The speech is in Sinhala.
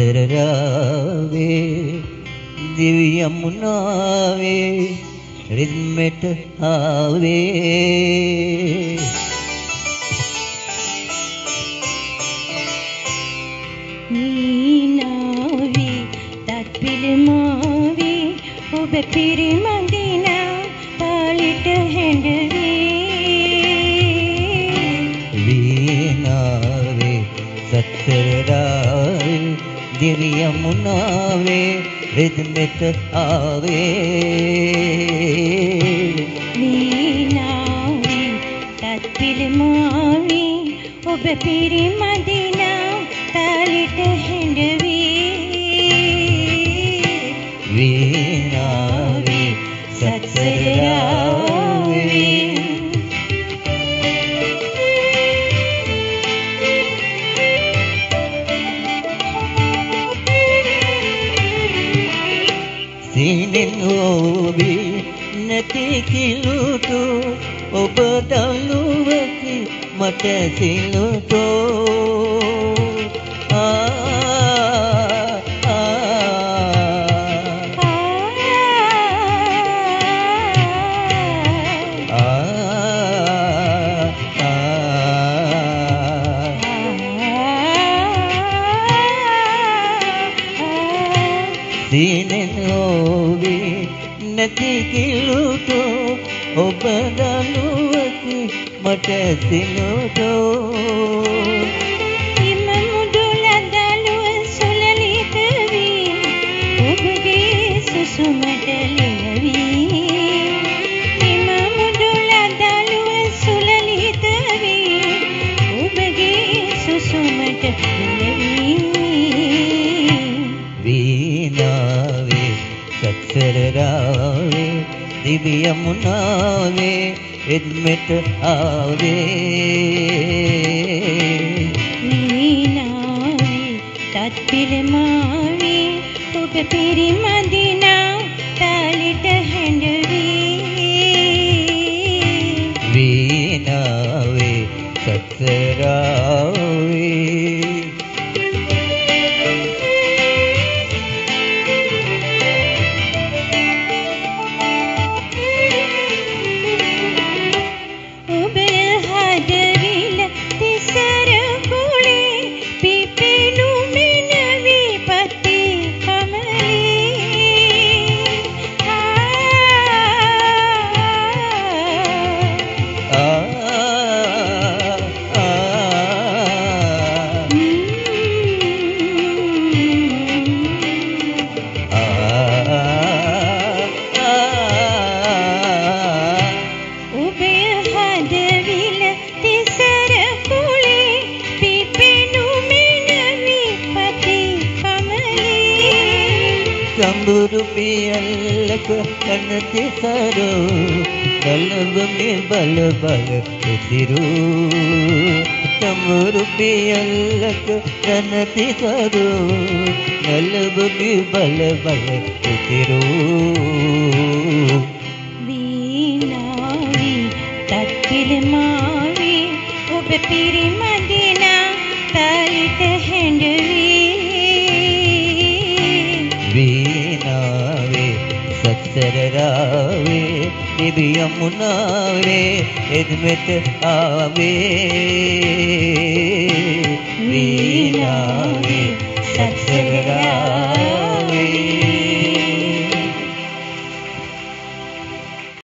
සත්සරරාවේ දිව්‍ය යමුනාවේ රිද්මෙට ආවේ. නීනාවේ තත් පිළමාවේ ඔබ පිරිමදිනා පාලිට හැඬවේ. වීනාවේ සත්සරරාවේ දිව්‍ය යමුනාවේ රිද්මෙට ආවේ. නීනාවේ තත් පිළමාවේ ඔබ පිරිමදිනා පාලිට හැඬවේ වීනාවේ සත්සරරාවේ සීනෙන් ඕවී නැති කිලුටු ඔබ දළුවකි මට සිලුටෝ. සීනෙනෝවී නැති කිලුටෝ ඔබ දනුවකි මට සිලුටෝ හිම මුදුල දළුව සුලලිත වී ඔබගේ සුසුමට ලියවී. හිම සත්සරරාවේ දිව්‍ය යමුනාවේ එද්මෙට ආවේ. නීනාවේ තත් පිළමාවේ ඔබ පිරිමදිනා තාලිට කමලේ කඹුරු පියල්ලක කනති සරෝ ගලවමි බල බල උතිරු කඹුරු පියල්ලක කනති සරෝ ගලවමි බල බල උතිරු වීනාවී තත් පිළමාවී ඔබ පිරිමදිනා සත්සරරාවේ දිව්‍ය යමුනාවේ එද්මෙට ආවේ. වීනාවේ සත්සරරාවේ